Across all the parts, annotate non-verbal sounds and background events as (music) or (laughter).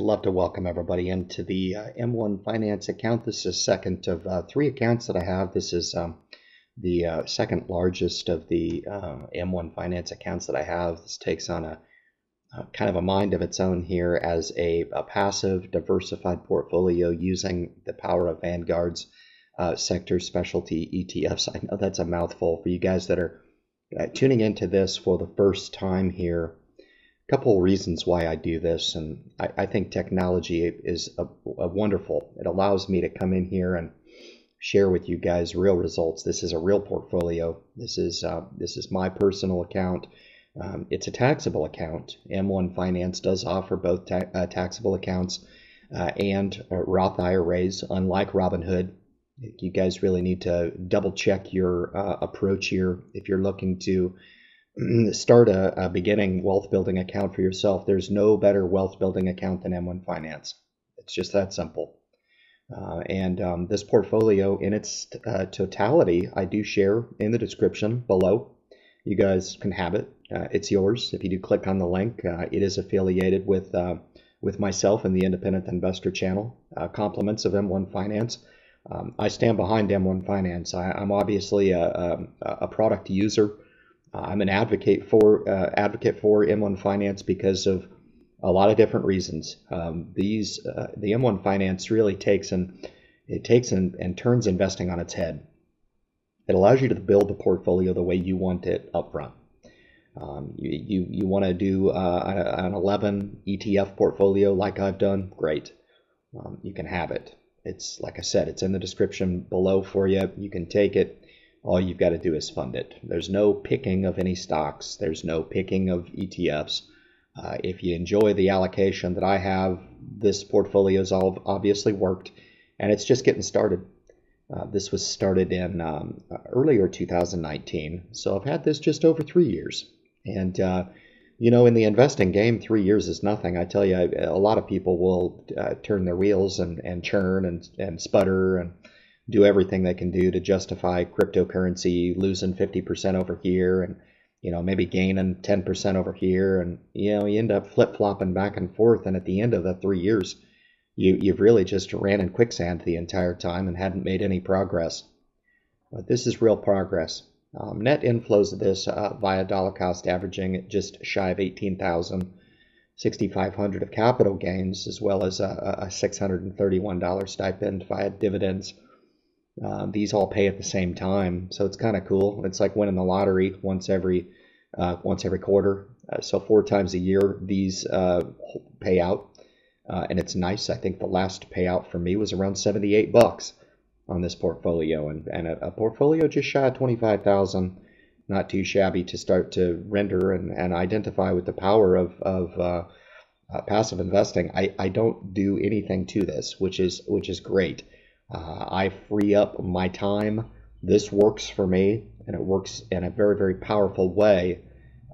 Love to welcome everybody into the uh, M1 Finance account. This is second of uh, three accounts that I have. This is um, the uh, second largest of the uh, M1 Finance accounts that I have. This takes on a, a kind of a mind of its own here as a, a, passive, diversified portfolio using the power of Vanguard's uh, sector specialty ETFs. I know that's a mouthful for you guys that are uh, tuning into this for the first time here couple of reasons why I do this, and I, I think technology is a, a wonderful. It allows me to come in here and share with you guys real results. This is a real portfolio. This is uh, this is my personal account. Um, it's a taxable account. M1 Finance does offer both ta uh, taxable accounts uh, and uh, Roth IRAs. Unlike Robinhood, you guys really need to double check your uh, approach here if you're looking to start a, a, beginning wealth building account for yourself, there's no better wealth building account than M1 Finance. It's just that simple. Uh, and um, this portfolio in its uh, totality, I do share in the description below. You guys can have it. Uh, it's yours. If you do click on the link, uh, it is affiliated with uh, with myself and the Independent Investor channel. Uh, compliments of M1 Finance. Um, I stand behind M1 Finance. I, am obviously a, a, a product user I'm an advocate for uh, advocate for M1 Finance because of a lot of different reasons. Um, these uh, the M1 Finance really takes and it takes and, and turns investing on its head. It allows you to build the portfolio the way you want it up front. Um, you you, you want to do uh, an 11 ETF portfolio like I've done, great. Um, you can have it. It's like I said, it's in the description below for you. You can take it all you've got to do is fund it. There's no picking of any stocks, there's no picking of ETFs. Uh, if you enjoy the allocation that I have, this portfolio has all obviously worked, and it's just getting started. Uh, this was started in um, earlier 2019, so I've had this just over three years. And uh, you know, in the investing game, three years is nothing. I tell you, a lot of people will uh, turn their wheels and, and churn and, and sputter and do everything they can do to justify cryptocurrency losing 50% over here and you know maybe gaining 10% over here. And you know you end up flip-flopping back and forth. And at the end of the three years you you've really just ran in quicksand the entire time and hadn't made any progress. But this is real progress. Um, net inflows of this uh, via dollar cost averaging at just shy of 18,000 6,500 of capital gains as well as a, a $631 stipend via dividends uh, these all pay at the same time, so it's kind of cool. It's like winning the lottery once every uh, once every quarter. Uh, so four times a year these uh, pay out, uh, and it's nice. I think the last payout for me was around 78 bucks on this portfolio, and, and a, a portfolio just shy of 25,000. Not too shabby to start to render and, and identify with the power of, of uh, passive investing. I, I don't do anything to this, which is which is great. Uh, I free up my time. This works for me, and it works in a very, very powerful way.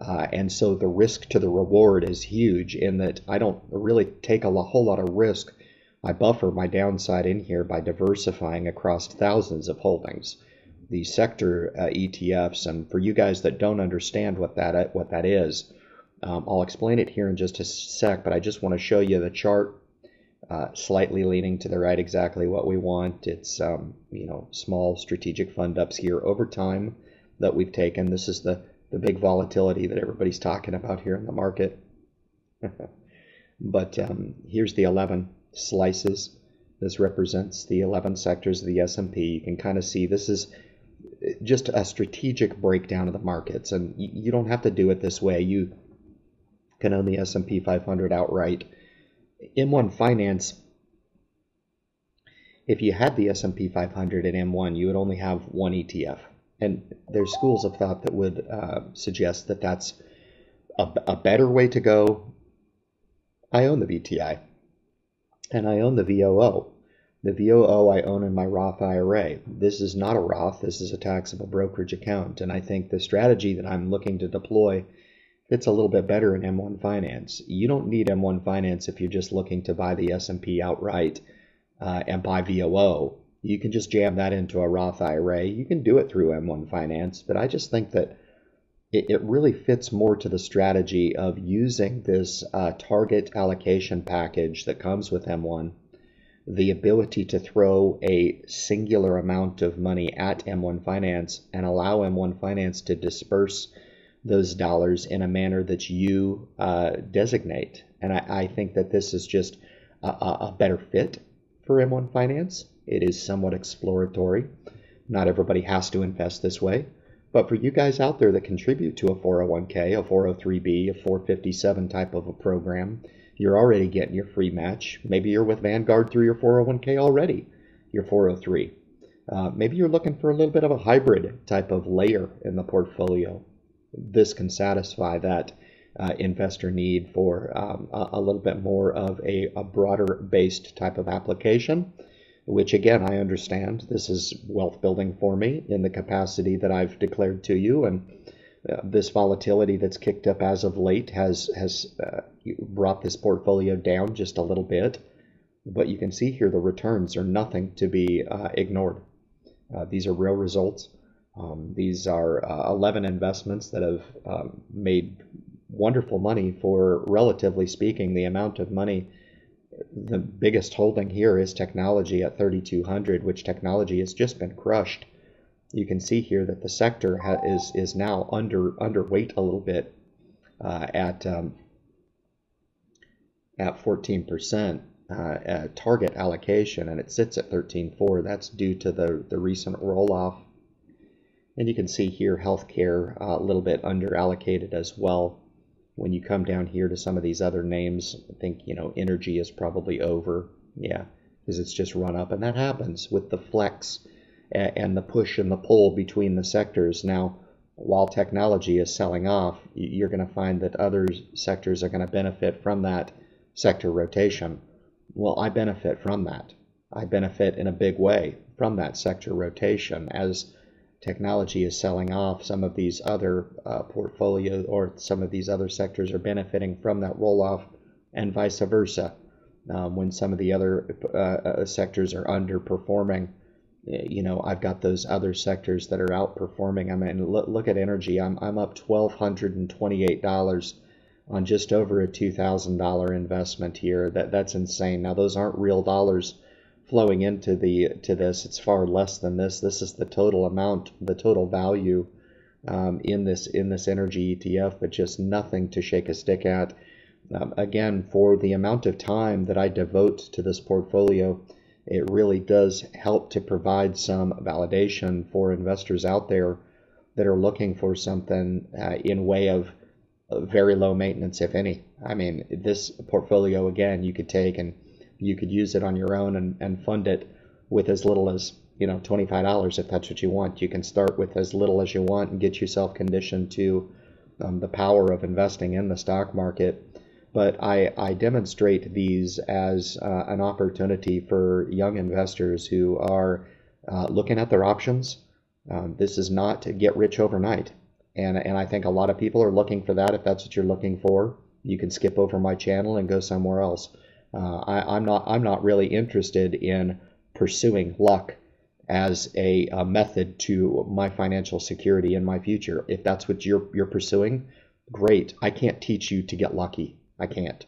Uh, and so the risk to the reward is huge in that I don't really take a whole lot of risk. I buffer my downside in here by diversifying across thousands of holdings. The sector uh, ETFs, and for you guys that don't understand what that what that is, um, I'll explain it here in just a sec. But I just want to show you the chart uh, slightly leaning to the right, exactly what we want. It's um, you know small strategic fund ups here over time that we've taken. This is the the big volatility that everybody's talking about here in the market. (laughs) but um, here's the 11 slices. This represents the 11 sectors of the S&P. You can kind of see this is just a strategic breakdown of the markets, and you don't have to do it this way. You can own the S&P 500 outright M1 Finance, if you had the S&P 500 and M1, you would only have one ETF. And there's schools of thought that would uh, suggest that that's a, a better way to go. I own the VTI, and I own the VOO. The VOO I own in my Roth IRA. This is not a Roth, this is a taxable brokerage account. And I think the strategy that I'm looking to deploy fits a little bit better in M1 Finance. You don't need M1 Finance if you're just looking to buy the S&P outright uh, and buy VOO. You can just jam that into a Roth IRA. You can do it through M1 Finance, but I just think that it, it really fits more to the strategy of using this uh, target allocation package that comes with M1, the ability to throw a singular amount of money at M1 Finance and allow M1 Finance to disperse those dollars in a manner that you uh, designate. And I, I, think that this is just a, a better fit for M1 Finance. It is somewhat exploratory. Not everybody has to invest this way. But for you guys out there that contribute to a 401k, a 403b, a 457 type of a program, you're already getting your free match. Maybe you're with Vanguard through your 401k already, your 403. Uh, maybe you're looking for a little bit of a hybrid type of layer in the portfolio. This can satisfy that uh, investor need for um, a, a, little bit more of a, a broader based type of application which again I understand. This is wealth building for me in the capacity that I've declared to you, and uh, this volatility that's kicked up as of late has has uh, brought this portfolio down just a little bit. But you can see here the returns are nothing to be uh, ignored. Uh, these are real results. Um, these are uh, 11 investments that have um, made wonderful money for, relatively speaking, the amount of money. The biggest holding here is technology at 3200 which technology has just been crushed. You can see here that the sector is is now under underweight a little bit uh, at um, at 14% uh, target allocation and it sits at 13.4 that's due to the the recent roll off and you can see here healthcare uh, a little bit under allocated as well when you come down here to some of these other names, I think, you know, energy is probably over. Yeah, because it's just run up. And that happens with the flex and the push and the pull between the sectors. Now, while technology is selling off, you're going to find that other sectors are going to benefit from that sector rotation. Well, I benefit from that. I benefit in a big way from that sector rotation as technology is selling off, some of these other uh, portfolios or some of these other sectors are benefiting from that roll off, and vice versa. Um, when some of the other uh, uh sectors are underperforming, you know, I've got those other sectors that are outperforming. I mean, look, look at energy. I'm, I'm up $1,228 on just over a $2,000 investment here. That That's insane. Now, those aren't real dollars flowing into the to this. It's far less than this. This is the total amount, the total value um, in this in this energy ETF, but just nothing to shake a stick at. Um, again, for the amount of time that I devote to this portfolio, it really does help to provide some validation for investors out there that are looking for something uh, in way of very low maintenance, if any. I mean, this portfolio again, you could take and you could use it on your own and, and fund it with as little as you know $25 if that's what you want. You can start with as little as you want and get yourself conditioned to um, the power of investing in the stock market. But I, I demonstrate these as uh, an opportunity for young investors who are uh, looking at their options. Um, this is not to get rich overnight. And, and I think a lot of people are looking for that if that's what you're looking for. You can skip over my channel and go somewhere else uh, I, am not I'm not really interested in pursuing luck as a, a, method to my financial security in my future. If that's what you're you're pursuing, great. I can't teach you to get lucky. I can't.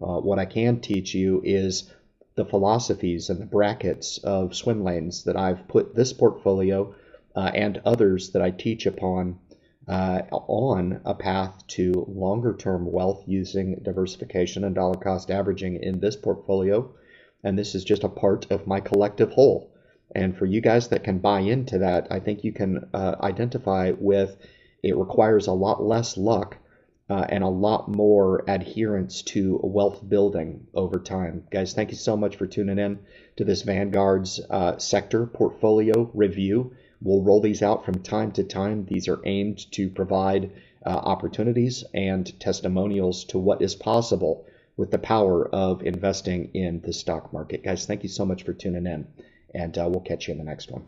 Uh, what I can teach you is the philosophies and the brackets of swim lanes that I've put this portfolio uh, and others that I teach upon uh, on a path to longer term wealth using diversification and dollar cost averaging in this portfolio. And this is just a part of my collective whole. And for you guys that can buy into that, I think you can uh, identify with it requires a lot less luck uh, and a lot more adherence to wealth building over time. Guys, thank you so much for tuning in to this Vanguard's uh, sector portfolio review. We'll roll these out from time to time. These are aimed to provide uh, opportunities and testimonials to what is possible with the power of investing in the stock market. Guys, thank you so much for tuning in, and uh, we'll catch you in the next one.